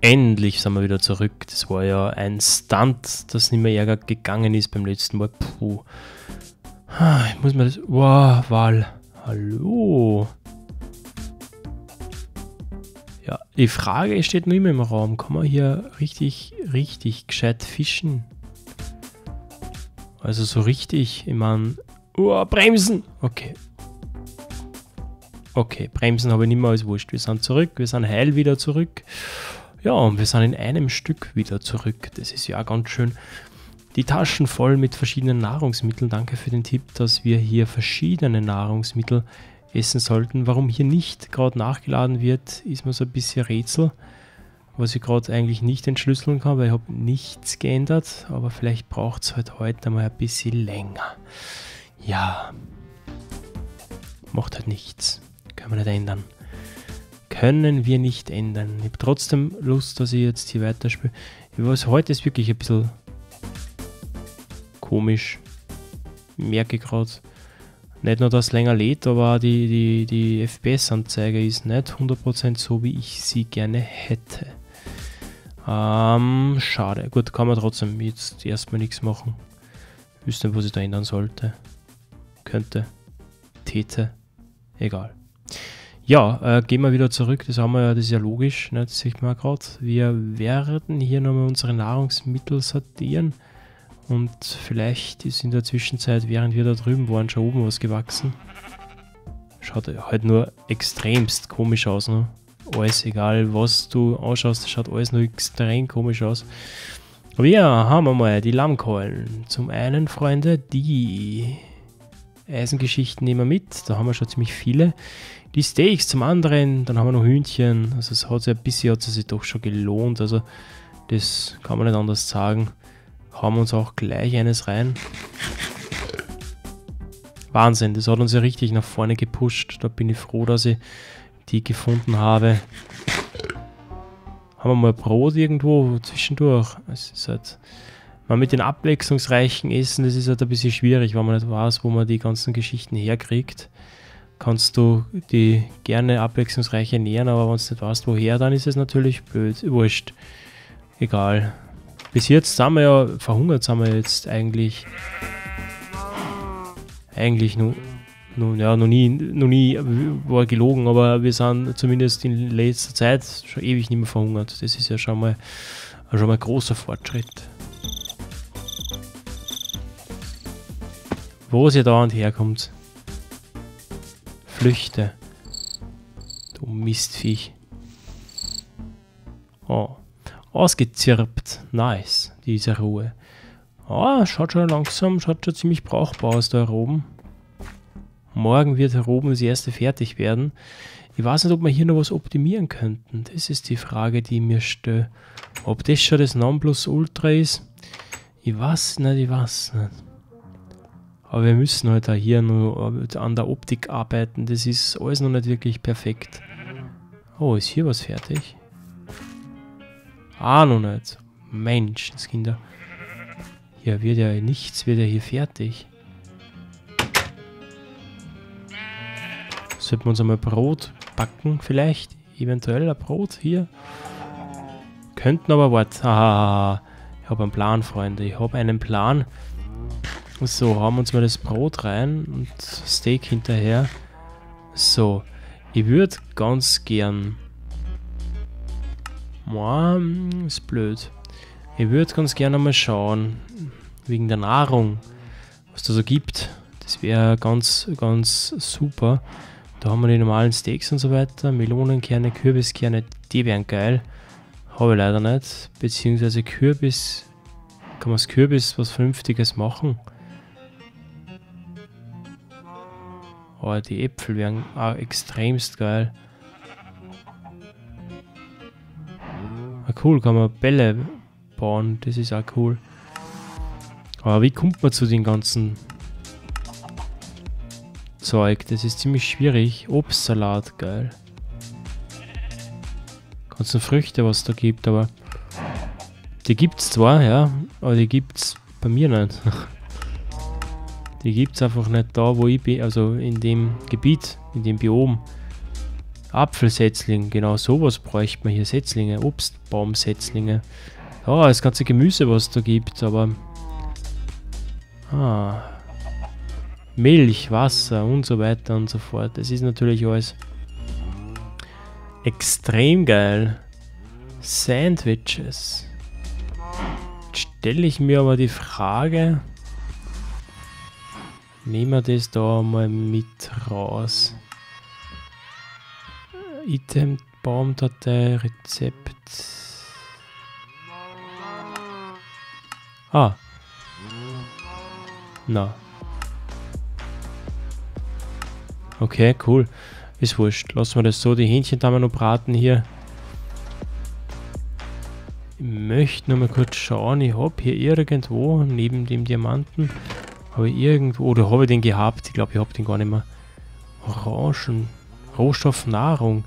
endlich sind wir wieder zurück. Das war ja ein Stunt, das nicht mehr Ärger gegangen ist beim letzten Mal. Puh. Ich muss mir das... Wow, Wal. Hallo. Ja, die Frage steht nur immer im Raum. Kann man hier richtig, richtig gescheit fischen? Also so richtig, ich meine... Oh, bremsen! Okay. Okay, bremsen habe ich nicht mehr als wurscht. Wir sind zurück, wir sind heil wieder zurück. Ja, und wir sind in einem Stück wieder zurück. Das ist ja ganz schön. Die Taschen voll mit verschiedenen Nahrungsmitteln. Danke für den Tipp, dass wir hier verschiedene Nahrungsmittel essen sollten. Warum hier nicht gerade nachgeladen wird, ist mir so ein bisschen Rätsel, was ich gerade eigentlich nicht entschlüsseln kann, weil ich habe nichts geändert. Aber vielleicht braucht es halt heute mal ein bisschen länger. Ja, macht halt nichts. Können wir nicht ändern können wir nicht ändern. Ich habe trotzdem Lust, dass ich jetzt hier weiterspiele. Was heute ist wirklich ein bisschen komisch. Merke gerade. Nicht nur, dass es länger lädt, aber die, die, die FPS-Anzeige ist nicht 100% so, wie ich sie gerne hätte. Ähm, schade. Gut, kann man trotzdem jetzt erstmal nichts machen. Wüsste, was ich da ändern sollte. Könnte. Täte. Egal. Ja, äh, gehen wir wieder zurück. Das haben wir das ist ja logisch, ne? das sieht man gerade. Wir werden hier nochmal unsere Nahrungsmittel sortieren. Und vielleicht ist in der Zwischenzeit, während wir da drüben waren, schon oben was gewachsen. Schaut halt nur extremst komisch aus. Ne? Alles, egal was du anschaust, schaut alles nur extrem komisch aus. Aber ja, haben wir mal die Lammkeulen. Zum einen, Freunde, die Eisengeschichten nehmen wir mit. Da haben wir schon ziemlich viele die Steaks zum anderen, dann haben wir noch Hühnchen. Also es hat sich ein bisschen hat sich doch schon gelohnt. Also das kann man nicht anders sagen. Haben wir uns auch gleich eines rein. Wahnsinn, das hat uns ja richtig nach vorne gepusht. Da bin ich froh, dass ich die gefunden habe. Haben wir mal Brot irgendwo zwischendurch. Es ist halt, man mit den abwechslungsreichen Essen, das ist halt ein bisschen schwierig, weil man nicht weiß, wo man die ganzen Geschichten herkriegt kannst du die gerne abwechslungsreich ernähren, aber wenn du nicht weißt, woher, dann ist es natürlich blöd, wurscht. Egal. Bis jetzt sind wir ja, verhungert sind wir jetzt eigentlich, eigentlich nur, nur, ja, noch nie, noch nie war gelogen, aber wir sind zumindest in letzter Zeit schon ewig nicht mehr verhungert. Das ist ja schon mal, schon mal ein großer Fortschritt. Wo es ja dauernd herkommt. Flüchte. Du Mistviech. Oh. Ausgezirpt. Nice, diese Ruhe. Oh, schaut schon langsam, schaut schon ziemlich brauchbar aus da oben. Morgen wird hier oben das erste fertig werden. Ich weiß nicht, ob wir hier noch was optimieren könnten. Das ist die Frage, die mir stört. Ob das schon das Nonplusultra ist? Ich weiß nicht, ich weiß nicht. Aber wir müssen halt auch hier nur an der Optik arbeiten. Das ist alles noch nicht wirklich perfekt. Oh, ist hier was fertig? Ah, noch nicht. Mensch, das Kinder. Hier wird ja nichts, wird ja hier fertig. Sollten wir uns einmal Brot backen, vielleicht? Eventuell ein Brot hier? Könnten aber warten. Ah, ich habe einen Plan, Freunde. Ich habe einen Plan. So, haben wir uns mal das Brot rein und Steak hinterher. So, ich würde ganz gern... Boah, ist blöd. Ich würde ganz gerne mal schauen, wegen der Nahrung, was da so gibt. Das wäre ganz, ganz super. Da haben wir die normalen Steaks und so weiter, Melonenkerne, Kürbiskerne, die wären geil. Habe ich leider nicht. Beziehungsweise Kürbis, kann man das Kürbis was Vernünftiges machen? Oh, die Äpfel wären auch extremst geil. Ah, cool, kann man Bälle bauen, das ist auch cool. Aber wie kommt man zu den ganzen Zeug? Das ist ziemlich schwierig. Obstsalat, geil. Ganzen Früchte, was da gibt, aber die gibt's zwar, ja, aber die gibt's bei mir nicht. Die gibt es einfach nicht da, wo ich bin, also in dem Gebiet, in dem Biom. Apfelsetzling, genau sowas bräuchte man hier. Setzlinge, Obstbaumsetzlinge. Ja, das ganze Gemüse, was es da gibt, aber... Ah. Milch, Wasser und so weiter und so fort. Das ist natürlich alles extrem geil. Sandwiches. Jetzt stelle ich mir aber die Frage... Nehmen wir das da mal mit raus. Item, Baumdatei, Rezept. Ah. Na. Okay, cool. Ist wurscht. Lassen wir das so. Die Hähnchen da mal noch braten hier. Ich möchte noch mal kurz schauen. Ich habe hier irgendwo neben dem Diamanten habe ich irgendwo, oder habe ich den gehabt? Ich glaube, ich habe den gar nicht mehr. Orangen. Rohstoff Nahrung.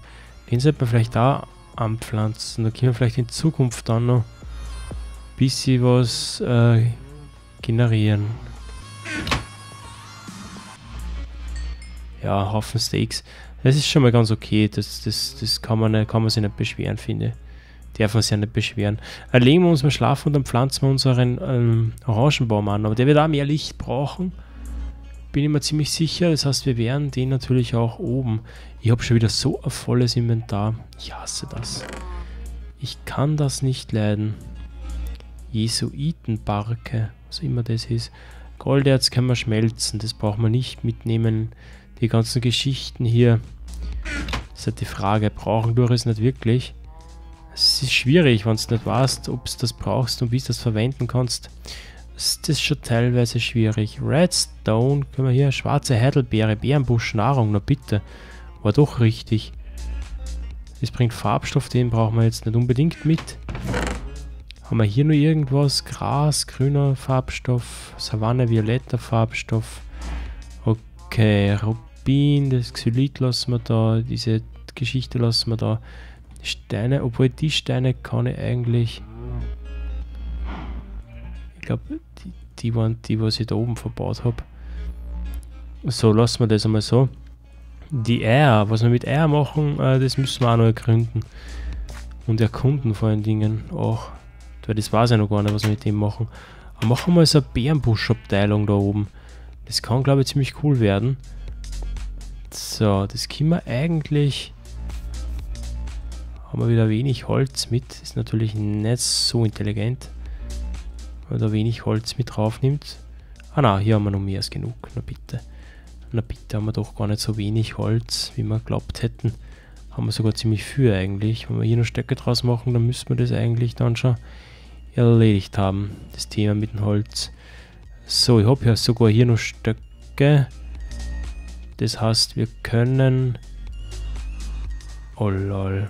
Den sollte man vielleicht da anpflanzen. Da können wir vielleicht in Zukunft dann noch ein bisschen was äh, generieren. Ja, Haufen Steaks. Das ist schon mal ganz okay. Das, das, das kann, man, kann man sich nicht beschweren, finde ich darf sich ja nicht beschweren. Äh, legen wir uns mal schlafen und dann pflanzen wir unseren ähm, Orangenbaum an. Aber der wird auch mehr Licht brauchen. Bin ich mir ziemlich sicher. Das heißt, wir werden den natürlich auch oben. Ich habe schon wieder so ein volles Inventar. Ich hasse das. Ich kann das nicht leiden. Jesuitenbarke, was immer das ist. Golderz können wir schmelzen, das brauchen wir nicht mitnehmen. Die ganzen Geschichten hier. Das ist halt die Frage, brauchen wir es nicht wirklich? Es ist schwierig, wenn du nicht weißt, ob du das brauchst und wie du das verwenden kannst. Das ist schon teilweise schwierig. Redstone, können wir hier, schwarze Heidelbeere, Bärenbusch, Nahrung, na bitte. War doch richtig. Das bringt Farbstoff, den brauchen wir jetzt nicht unbedingt mit. Haben wir hier nur irgendwas? Gras, grüner Farbstoff, Savanne, violetter Farbstoff. Okay, Rubin, das Xylit lassen wir da, diese Geschichte lassen wir da. Steine, obwohl die Steine kann ich eigentlich... Ich glaube, die, die waren die, was ich da oben verbaut habe. So, lassen wir das einmal so. Die Eier, was wir mit Eier machen, äh, das müssen wir auch noch ergründen. Und erkunden vor allen Dingen auch. Weil das weiß ich noch gar nicht, was wir mit dem machen. Aber machen wir so eine Bärenbusch-Abteilung da oben. Das kann, glaube ich, ziemlich cool werden. So, das können wir eigentlich haben wir wieder wenig Holz mit. Ist natürlich nicht so intelligent, man da wenig Holz mit drauf nimmt. Ah na, hier haben wir noch mehr als genug. Na bitte. Na bitte haben wir doch gar nicht so wenig Holz, wie wir glaubt hätten. Haben wir sogar ziemlich viel eigentlich. Wenn wir hier noch Stöcke draus machen, dann müssten wir das eigentlich dann schon erledigt haben. Das Thema mit dem Holz. So, ich habe ja sogar hier noch Stöcke. Das heißt, wir können... Oh lol.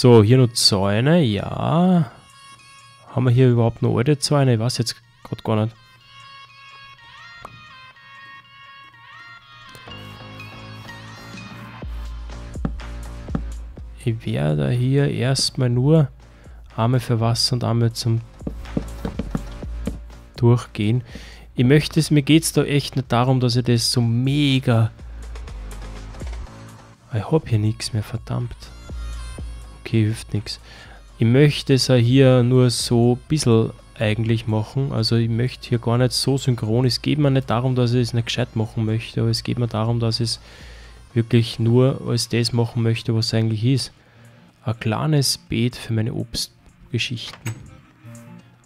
So, hier noch Zäune, ja. Haben wir hier überhaupt noch alte Zäune? Ich weiß jetzt gerade gar nicht. Ich werde hier erstmal nur Arme für Wasser und Arme zum Durchgehen. Ich möchte es, mir geht es da echt nicht darum, dass ich das so mega... Ich habe hier nichts mehr, verdammt okay, hilft nichts. Ich möchte es hier nur so ein bisschen eigentlich machen. Also ich möchte hier gar nicht so synchron. Es geht mir nicht darum, dass ich es nicht gescheit machen möchte, aber es geht mir darum, dass ich es wirklich nur als das machen möchte, was es eigentlich ist. Ein kleines Beet für meine Obstgeschichten.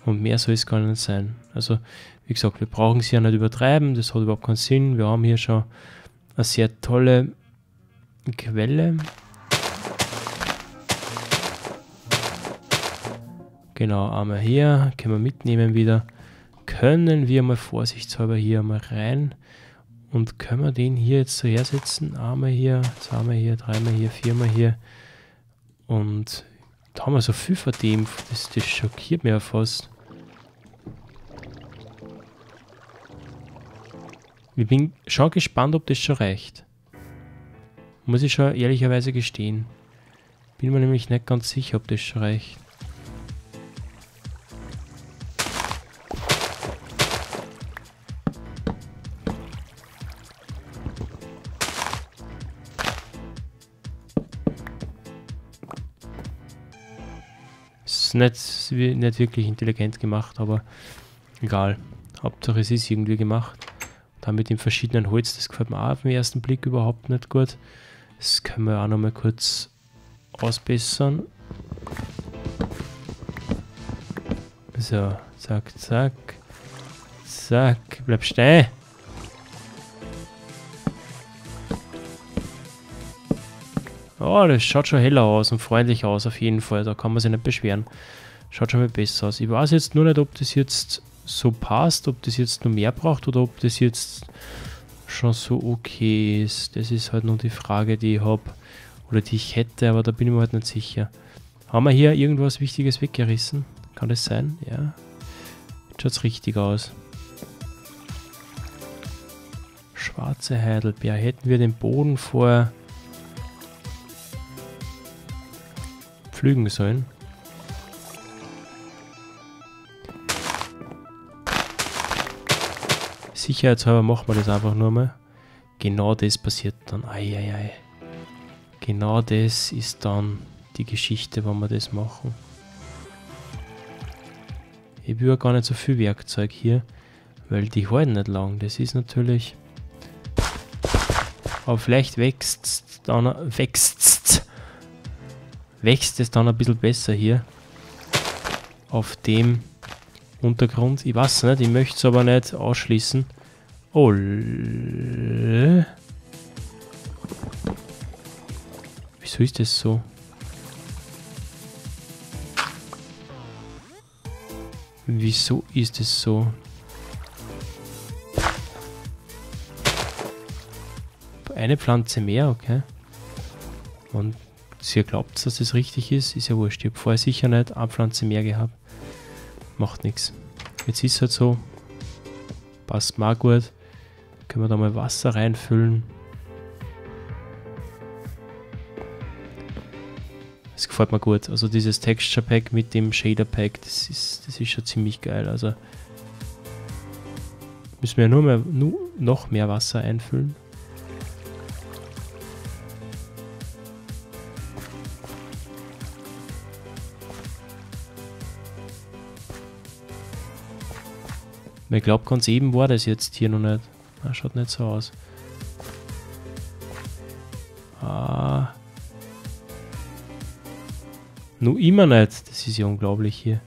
Und mehr soll es gar nicht sein. Also, wie gesagt, wir brauchen es ja nicht übertreiben, das hat überhaupt keinen Sinn. Wir haben hier schon eine sehr tolle Quelle. Genau, einmal hier, können wir mitnehmen wieder. Können wir mal vorsichtshalber hier mal rein und können wir den hier jetzt so hersetzen. Einmal hier, zweimal hier, dreimal hier, viermal hier. Und da haben wir so viel von dem, das, das schockiert mich ja fast. Ich bin schon gespannt, ob das schon reicht. Muss ich schon ehrlicherweise gestehen. Bin mir nämlich nicht ganz sicher, ob das schon reicht. Nicht, nicht wirklich intelligent gemacht, aber egal. Hauptsache es ist irgendwie gemacht. Dann mit dem verschiedenen Holz, das gefällt mir auch auf den ersten Blick überhaupt nicht gut. Das können wir auch noch mal kurz ausbessern. So, zack, zack. Zack, bleib stehen. Oh, das schaut schon heller aus und freundlicher aus auf jeden Fall. Da kann man sich nicht beschweren. Schaut schon mal besser aus. Ich weiß jetzt nur nicht, ob das jetzt so passt, ob das jetzt nur mehr braucht oder ob das jetzt schon so okay ist. Das ist halt nur die Frage, die ich habe oder die ich hätte, aber da bin ich mir halt nicht sicher. Haben wir hier irgendwas Wichtiges weggerissen? Kann das sein? Ja. Schaut es richtig aus. Schwarze Heidelbeer. Hätten wir den Boden vor pflügen sollen. Sicherheitshalber machen wir das einfach nur mal. Genau das passiert dann. Eieiei. Genau das ist dann die Geschichte, wenn wir das machen. Ich will gar nicht so viel Werkzeug hier, weil die halten nicht lang. Das ist natürlich... Aber vielleicht wächst dann... Wächst wächst es dann ein bisschen besser hier auf dem Untergrund. Ich weiß nicht, ich möchte es aber nicht ausschließen. Oh. Wieso ist das so? Wieso ist es so? Eine Pflanze mehr, okay. Und ihr glaubt, dass das richtig ist, ist ja wurscht. Ich habe vorher sicher nicht eine Pflanze mehr gehabt. Macht nichts. Jetzt ist es halt so. Passt mal gut. Können wir da mal Wasser reinfüllen. Das gefällt mir gut. Also dieses Texture Pack mit dem Shader Pack, das ist, das ist schon ziemlich geil. Also müssen wir nur, mehr, nur noch mehr Wasser einfüllen. Ich glaube, ganz eben war das jetzt hier noch nicht. Na, schaut nicht so aus. Ah. Nur immer nicht. Das ist ja unglaublich hier.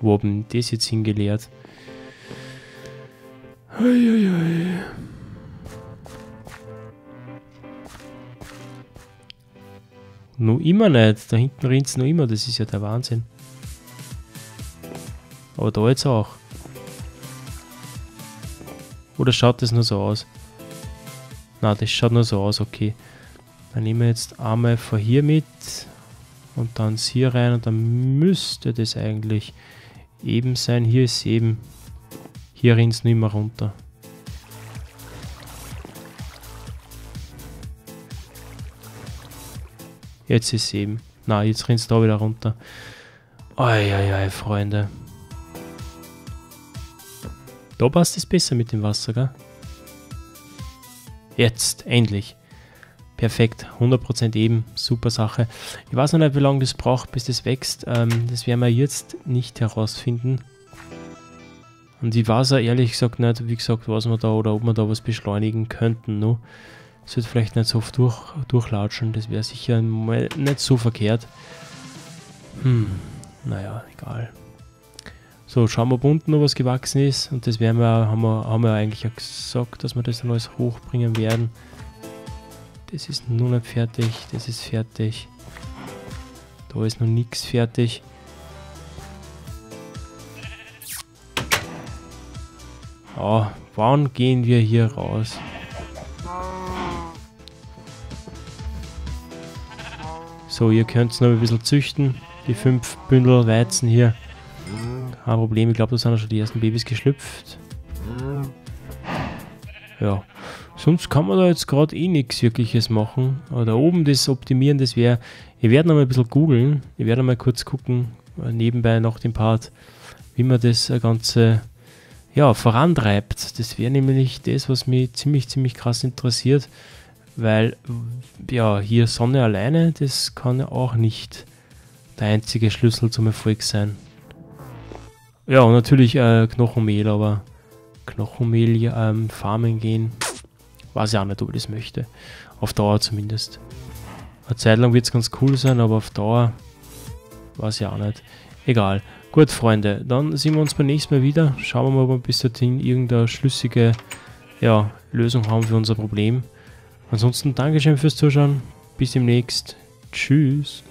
Wo haben das jetzt hingeleert? Uiuiui. Nur immer nicht. Da hinten rinnt es noch immer. Das ist ja der Wahnsinn. Aber da jetzt auch. Oder schaut das nur so aus? Na, das schaut nur so aus, okay. Dann nehmen wir jetzt einmal von hier mit und dann hier rein und dann müsste das eigentlich eben sein. Hier ist eben. Hier rinnt es nicht mehr runter. Jetzt ist eben. Na, jetzt rinnt es da wieder runter. Eieiei, Freunde. Da passt es besser mit dem Wasser, gell? Jetzt, endlich. Perfekt, 100% eben, super Sache. Ich weiß noch nicht, wie lange das braucht, bis das wächst. Ähm, das werden wir jetzt nicht herausfinden. Und ich weiß auch ehrlich gesagt nicht, wie gesagt, was wir da oder ob wir da was beschleunigen könnten. Es wird vielleicht nicht so oft durch, durchlatschen, das wäre sicher nicht so verkehrt. Hm, naja, egal. So, schauen wir, ob unten noch was gewachsen ist. Und das werden wir, haben wir, haben wir eigentlich auch gesagt, dass wir das dann alles hochbringen werden. Das ist nur nicht fertig, das ist fertig. Da ist noch nichts fertig. Oh, wann gehen wir hier raus? So, ihr könnt es noch ein bisschen züchten. Die fünf Bündel Weizen hier. Kein Problem, ich glaube, da sind schon die ersten Babys geschlüpft. Ja. Sonst kann man da jetzt gerade eh nichts wirkliches machen. Aber da oben das Optimieren, das wäre. Ich werde noch mal ein bisschen googeln. Ich werde mal kurz gucken, äh, nebenbei nach dem Part, wie man das äh, Ganze ja, vorantreibt. Das wäre nämlich das, was mich ziemlich, ziemlich krass interessiert. Weil, ja, hier Sonne alleine, das kann ja auch nicht der einzige Schlüssel zum Erfolg sein. Ja, und natürlich äh, Knochenmehl, aber Knochenmehl ähm, farmen gehen, weiß ich auch nicht, ob ich das möchte. Auf Dauer zumindest. Eine Zeit lang wird es ganz cool sein, aber auf Dauer weiß ich auch nicht. Egal. Gut, Freunde, dann sehen wir uns beim nächsten Mal wieder. Schauen wir mal, ob wir bis dahin irgendeine schlüssige ja, Lösung haben für unser Problem. Ansonsten Dankeschön fürs Zuschauen. Bis demnächst. Tschüss.